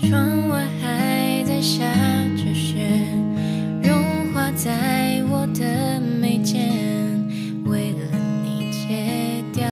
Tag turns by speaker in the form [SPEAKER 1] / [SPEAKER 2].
[SPEAKER 1] 窗。